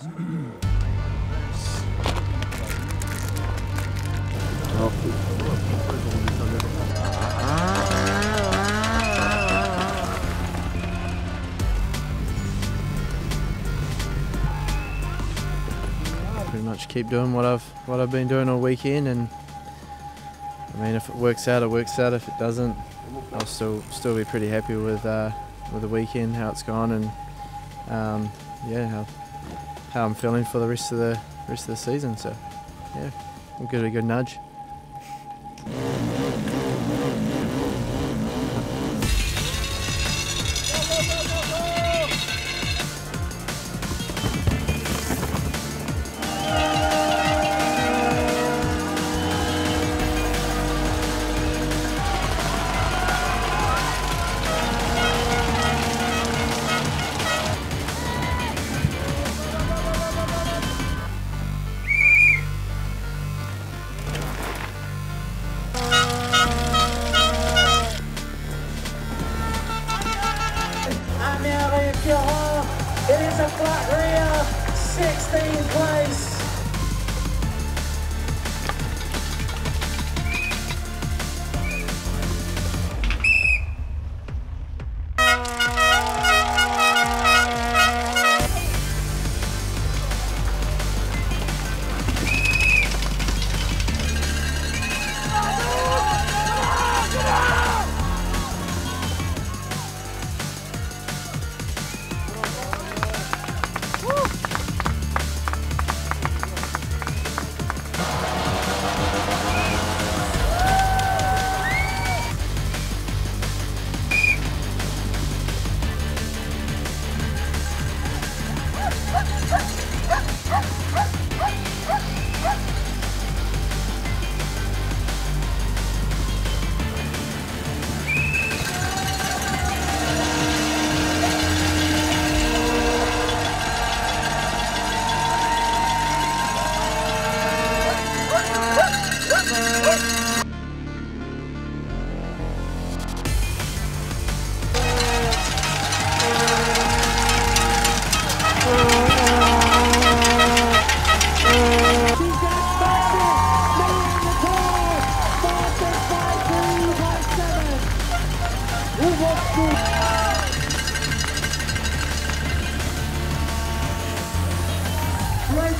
Pretty much keep doing what I've what I've been doing all weekend, and I mean, if it works out, it works out. If it doesn't, I'll still still be pretty happy with uh, with the weekend, how it's gone, and um, yeah, how I'm feeling for the rest of the rest of the season. So yeah, give it a good nudge. Fiorent, it is a flat rear, 16th place.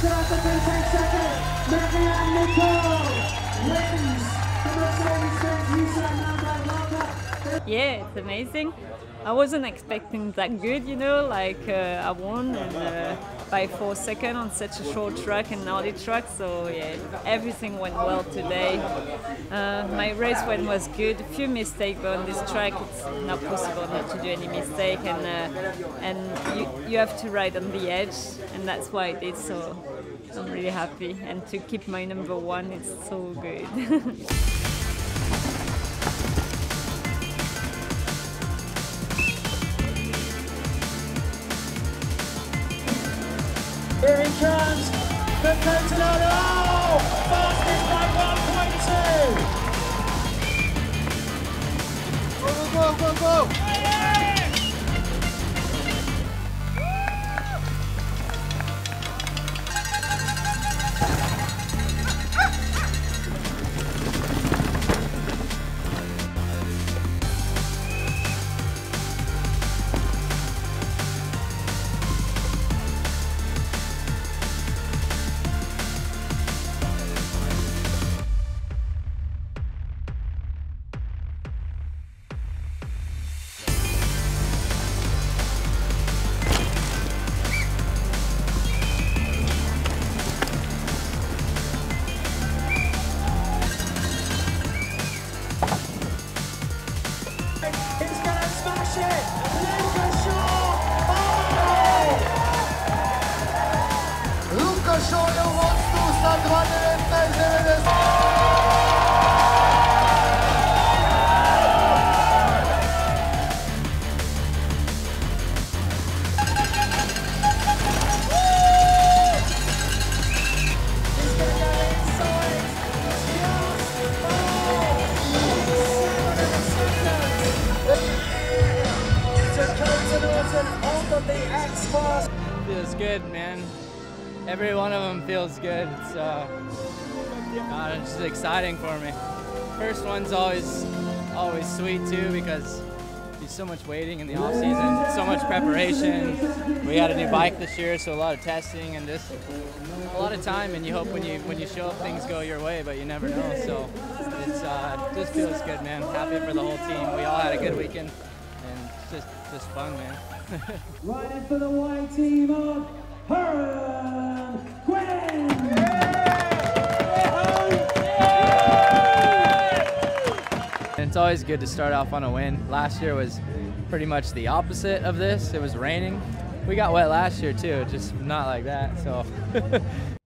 Racing off the 15 second, Myriam Nicole wins the Mercedes-Benz World Yeah, it's amazing. I wasn't expecting that good, you know, like uh, I won and uh, by four seconds on such a short track and gnarly track, so yeah, everything went well today. Uh, my race when was good, a few mistakes, but on this track it's not possible not to do any mistake and uh, and you, you have to ride on the edge and that's why I did, so I'm really happy. And to keep my number one, it's so good. Here he comes, the Cotonado, fastest by 1.2. Go, go, go, go, go! He's Seven seconds! To Coton Norton on the X-Fast! Feels good, man. every one of them feels good. It's uh, God, it's just exciting for me. First one's always always sweet too because there's so much waiting in the off season, so much preparation. We had a new bike this year, so a lot of testing and just a lot of time. And you hope when you when you show up, things go your way, but you never know. So it's uh, just feels good, man. Happy for the whole team. We all had a good weekend, and it's just just fun, man. Right in for the YT team of Aaron Gwin. And it's always good to start off on a win. Last year was pretty much the opposite of this. It was raining. We got wet last year too, just not like that. So